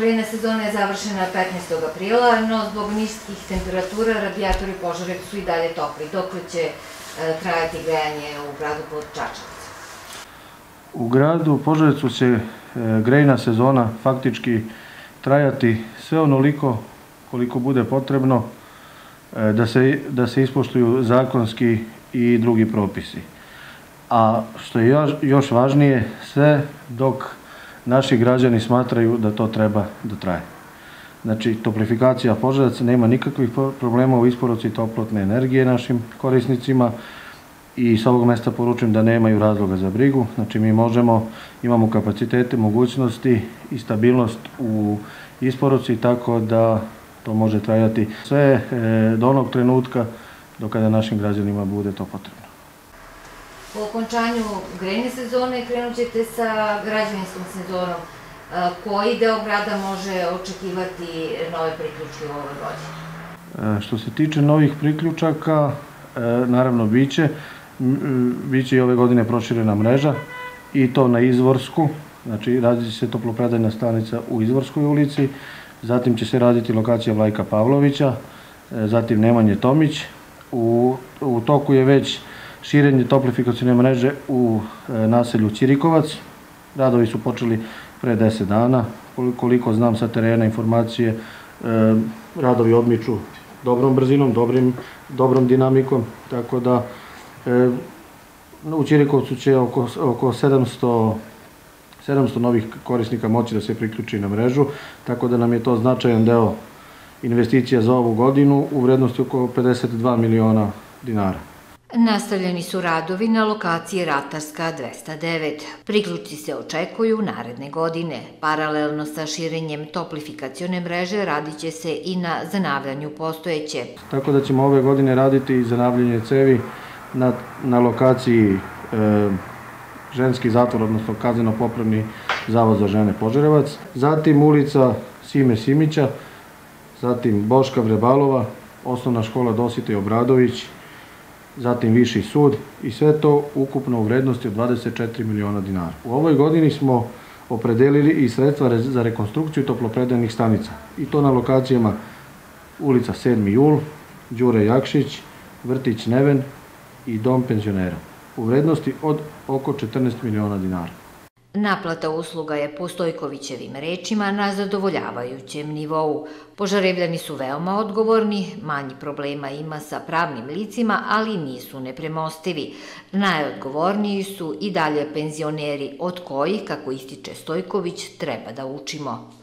grejna sezona je završena 15. aprila, no zbog niskih temperatura radijatori Požarevcu su i dalje topli. Dok će e, trajati grejanje u gradu pod Čačavac? U gradu Požarevcu će e, grejna sezona faktički trajati sve onoliko koliko bude potrebno e, da se, da se ispoštuju zakonski i drugi propisi. A što je još, još važnije, sve dok naši građani smatraju da to treba da traje. Znači, toplifikacija Požarevac nema nikakvih problema u isporuci toplotne energije našim korisnicima i s ovog mesta poručujem da nemaju razloga za brigu. Znači, mi možemo, imamo kapacitete, mogućnosti i stabilnost u isporuci, tako da to može trajati sve e, do onog trenutka do kada našim građanima bude to potrebno. Po okončanju grejne sezone krenut ćete sa građevinskom sezonom. Koji deo grada može očekivati nove priključke u ovoj godini? E, što se tiče novih priključaka, e, naravno biće, biće i ove godine proširena mreža i to na Izvorsku, znači radit će se toplopredajna stanica u Izvorskoj ulici, zatim će se raditi lokacija Vlajka Pavlovića, e, zatim Nemanje Tomić, u, u toku je već širenje toplifikacijne mreže u e, naselju Cirikovac. Radovi su počeli pre 10 dana. Koliko znam sa terena informacije, e, radovi odmiču dobrom brzinom, dobrim, dobrom dinamikom, tako da e, u Čirikovcu će oko, oko 700 700 novih korisnika moći da se priključi na mrežu, tako da nam je to značajan deo investicija za ovu godinu u vrednosti oko 52 miliona dinara. Nastavljeni su radovi na lokaciji Ratarska 209. Priključci se očekuju naredne godine. Paralelno sa širenjem toplifikacione mreže radit će se i na zanavljanju postojeće. Tako da ćemo ove godine raditi i zanavljanje cevi na, na lokaciji e, ženski zatvor, odnosno kazneno-popravni zavod za žene Požarevac. Zatim ulica Sime Simića, zatim Boška Vrebalova, osnovna škola Dosite Obradović, zatim Viši sud i sve to ukupno u vrednosti od 24 miliona dinara. U ovoj godini smo opredelili i sredstva za rekonstrukciju toplopredajnih stanica i to na lokacijama ulica 7. jul, Đure Jakšić, Vrtić Neven i Dom penzionera u vrednosti od oko 14 miliona dinara. Naplata usluga je po Stojkovićevim rečima na zadovoljavajućem nivou. Požarevljani su veoma odgovorni, manji problema ima sa pravnim licima, ali nisu nepremostivi. Najodgovorniji su i dalje penzioneri, od kojih, kako ističe Stojković, treba da učimo.